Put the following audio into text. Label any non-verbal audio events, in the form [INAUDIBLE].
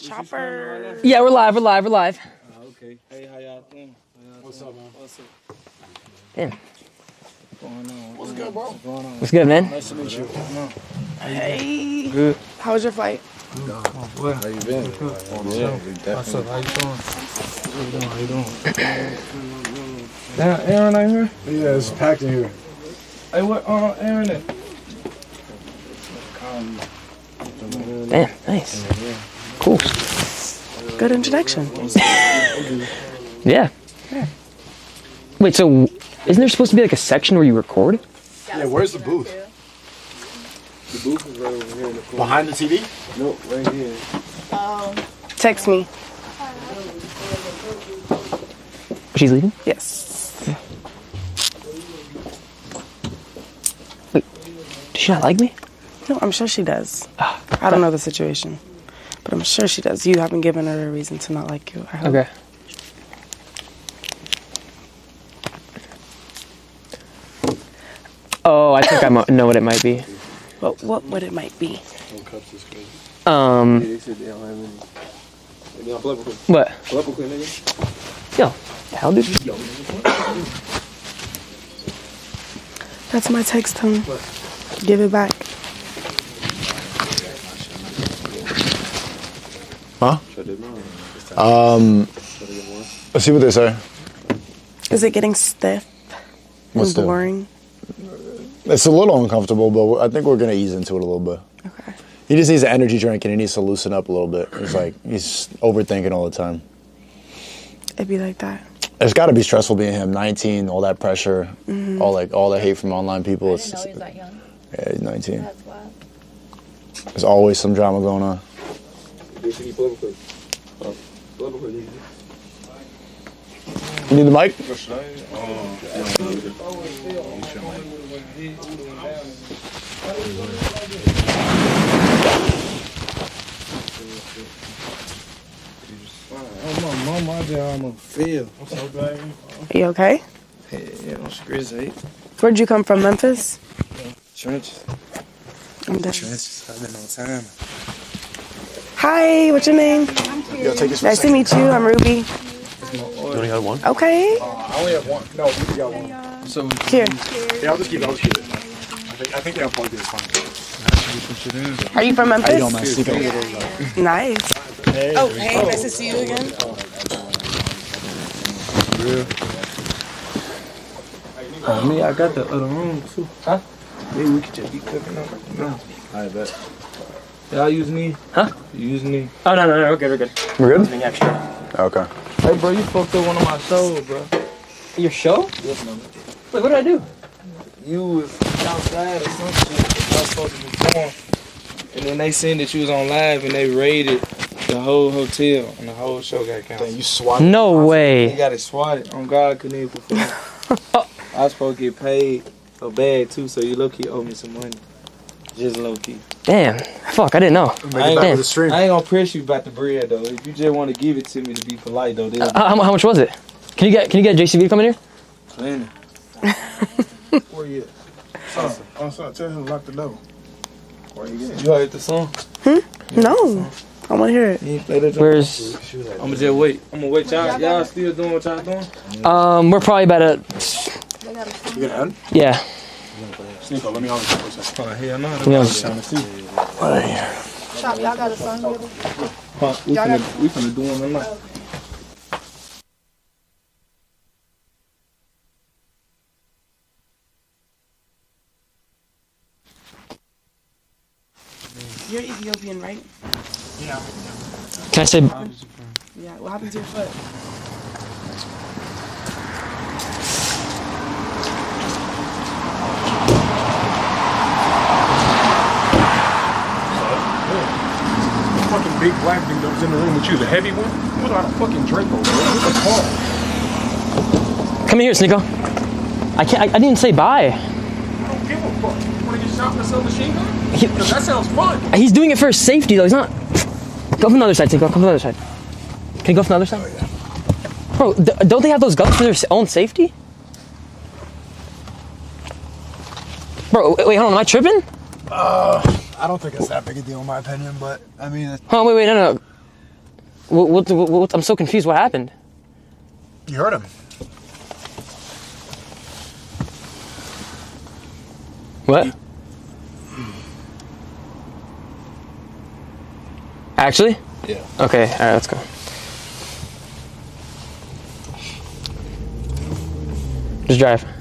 Choppa. Yeah, we're live. We're live. We're live. Okay. Hey, how y'all doing? What's up, man? What's up? Damn. What's going on? What's good, bro? What's going on? What's good, man? Nice to meet you. Hey. Good. How was your flight? What? How you been? Yeah, What's up? How you doing? How you doing? How you doing? Damn, Aaron ain't here? Yeah, it's packed in here. Hey, what, uh, Aaron at? Damn, nice. Cool. Good introduction. Yeah. Wait, so isn't there supposed to be like a section where you record? Yeah, where's the booth? The booth is right over here in the corner. Behind the TV? Nope, right here. Um, Text me. She's leaving. Yes. Wait. Does she not like me? No, I'm sure she does. I don't know the situation, but I'm sure she does. You haven't given her a reason to not like you. I hope. Okay. Oh, I think I know what it might be. But what would it might be? Um, They said they don't have any. They don't plug quick. what? Plug quick, nigga. Yo, the hell, dude? That's my text tone. Give it back. Huh? Shut. Um, let's see what they say. Is it getting stiff What's and the- boring? It's a little uncomfortable, but I think we're gonna ease into it a little bit. Okay. He just needs an energy drink and he needs to loosen up a little bit. It's like he's overthinking all the time. It'd be like that. It's got to be stressful being him. 19, all that pressure, all like all the hate from online people. I It's, didn't know he was that young. yeah, he's 19. That's wild. There's always some drama going on. They said you. Uh, plug quick, nigga. You need the mic? Oh, my mama, I just almost fell. I'm so glad you. Are you okay? Yeah, yeah, don't scratch it. Where'd you come from? Memphis? Trenches. I'm done. Trenches. I've been on time. Hi, what's your name? Yo, take this. Nice to meet you. I'm Ruby. You only got one? Okay. I only have one. No, we got one. So, Here. Yeah, I'll just keep it. I'll just keep it. I think, I think they unplugged it. It's fine. Are you from Memphis? How you doing, man? Sleep in. Nice. Oh, hey, nice to see you again. Oh, me, I got the other room too. Huh? Maybe we could just be cooking up. No. I bet. Y'all use me? Huh? You use me? Oh no, no, no, we're good, we're good. We're good? Something extra. Okay. Hey, bro, you fucked up one of my shows, bro. Your show? Yes, man. Wait, what did I do? You was outside or some shit. I was supposed to be going. And then they seen that you was on live and they raided the whole hotel and the whole show got Then canceled. you swatted. No They way. got it swatted. On God, couldn't even perform. [LAUGHS] I was supposed to get paid a bag too, so you low key owe me some money. Just low key. Damn. Fuck, I didn't know. I it ain't back Damn. the. I ain't gonna press you about the bread though. If you just want to give it to me to be polite though, there's Uh, how, how much was it? Can you get Can you get JCV to come in here? plenty. [LAUGHS] Where you at? Son, oh, son, tell him to lock the door. Where you at? You heard the song? No. I want to hear it. You ain't play that drum? Where's I'ma just wait. I'ma wait. Y'all, y'all still doing what y'all doing? um? We're probably about at You gonna end? yeah. Sneako, let me on this for a second. Oh hell no. Yeah. trying. Shop, y'all got a song together? Huh, We finna, we finna do one tonight. You're Ethiopian, right? Yeah. Can I say? Yeah. What happened to your foot? Fucking big black dude that was in the room with you, the heavy one? You was of fucking Draco, bro. What the fuck? Come here, Sneako. I can't. I, I didn't say bye. I don't give a fuck. You wanna get shot with a submachine gun? He- that sounds fun. He's doing it for his safety, though. He's not. Go from the other side, Sneako. Come from the other side. Can you go from the other side? Oh, bro, th- don't they have those guns for their own safety? Bro, wait, wait, hold on. Am I tripping? Uh, I don't think it's that big a deal in my opinion, but I mean, on, wait, wait, no, no. What, what, what, I'm so confused. What happened? You heard him. What? Actually? Yeah. Okay, alright, let's go. Just drive.